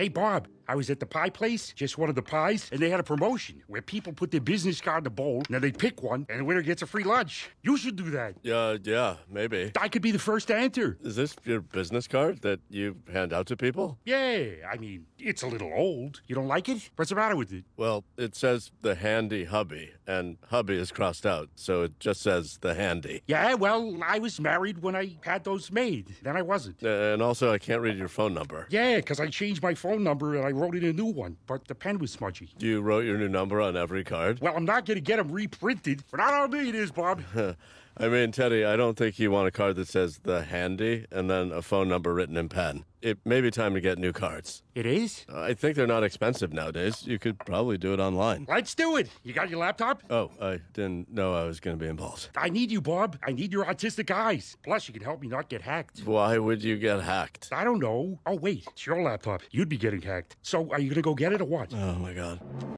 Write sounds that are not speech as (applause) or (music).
Hey, Bob, I was at the pie place, just one of the pies, and they had a promotion where people put their business card in the bowl, and then they pick one, and the winner gets a free lunch. You should do that. Yeah, yeah, maybe. I could be the first to enter. Is this your business card that you hand out to people? Yeah, I mean, it's a little old. You don't like it? What's the matter with it? Well, it says the handy hubby, and hubby is crossed out, so it just says the handy. Yeah, well, I was married when I had those made. Then I wasn't. Uh, and also, I can't read your phone number. Yeah, because I changed my phone number and I wrote in a new one, but the pen was smudgy. You wrote your new number on every card? Well, I'm not going to get them reprinted, but I don't need is, Bob. (laughs) I mean, Teddy, I don't think you want a card that says the handy and then a phone number written in pen. It may be time to get new cards. It is? Uh, I think they're not expensive nowadays. You could probably do it online. Let's do it. You got your laptop? Oh, I didn't know I was going to be involved. I need you, Bob. I need your autistic eyes. Plus, you can help me not get hacked. Why would you get hacked? I don't know. Oh, wait. It's your laptop. You'd be getting hacked. So, are you going to go get it or what? Oh, my God.